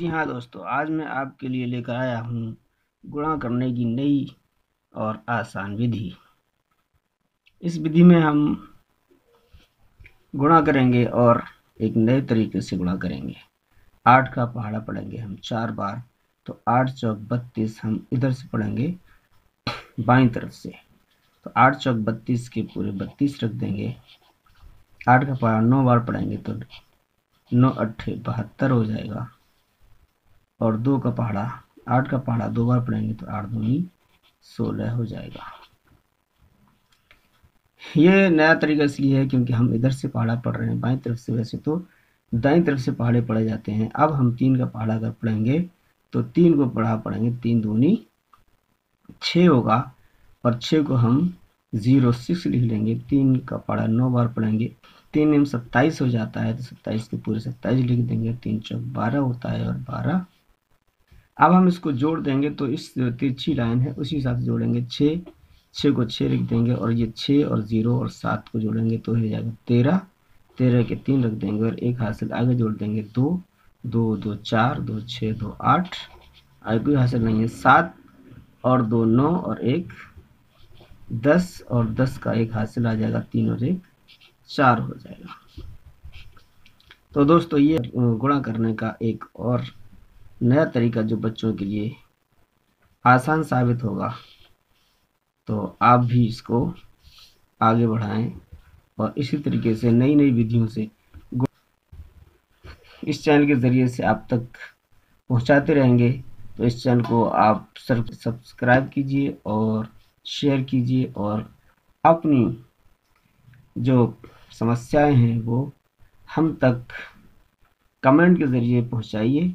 जी हाँ दोस्तों, आज मैं आपके लिए लेकर आया हूँ गुणा करने की नई और आसान विधि। इस विधि में हम गुणा करेंगे और एक नए तरीके से गुणा करेंगे। आठ का पहाड़ा पढ़ेंगे हम चार बार तो आठ चौक बत्तीस हम इधर से पढ़ेंगे बाई तरफ़ से। तो आठ चौक बत्तीस के पूरे बत्तीस रख देंगे। आठ का पहाड़ा नौ बार पढ़ेंगे तो नौ अट्ठे बहत्तर हो जाएगा। और दो का पहाड़ा, आठ का पहाड़ा, दो बार पढ़ेंगे तो आठ दूनी सोलह हो जाएगा। ये नया तरीका इसलिए है क्योंकि हम इधर से पहाड़ा पढ़ रहे हैं, बाई तरफ़ से वैसे तो दाई तरफ़ से पहाड़े पढ़े जाते हैं। अब हम तीन का पहाड़ा अगर पढ़ेंगे तो तीन को पढ़ा पढ़ेंगे, तीन दूनी छ होगा और छ को हम ज़ीरो सिक्स लिख लेंगे। तीन का पढ़ा नौ बार पढ़ेंगे, तीन एम सत्ताईस हो जाता है तो सत्ताईस के पूरे सत्ताईस लिख देंगे। तीन चौक बारह होता है और बारह अब हम इसको जोड़ देंगे तो इस तिरछी लाइन है, उसी हिसाब से जोड़ेंगे। छः छः को छः लिख देंगे और ये छः और ज़ीरो और सात को जोड़ेंगे तो हो जाएगा तेरह। तेरह के तीन रख देंगे और एक हासिल आगे जोड़ देंगे दो दो दो, चार, दो छः दो, आठ। आगे कोई हासिल नहीं है, सात और दो, नौ और एक। दस और दस का एक हासिल आ जाएगा, तीन और एक, चार हो जाएगा। तो दोस्तों, ये गुणा करने का एक और नया तरीका जो बच्चों के लिए आसान साबित होगा। तो आप भी इसको आगे बढ़ाएँ और इसी तरीके से नई नई विधियों से इस चैनल के ज़रिए से आप तक पहुंचाते रहेंगे। तो इस चैनल को आप सर सब्सक्राइब कीजिए और शेयर कीजिए और अपनी जो समस्याएँ हैं वो हम तक कमेंट के ज़रिए पहुंचाइए।